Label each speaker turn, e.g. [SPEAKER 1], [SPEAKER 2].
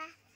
[SPEAKER 1] バイ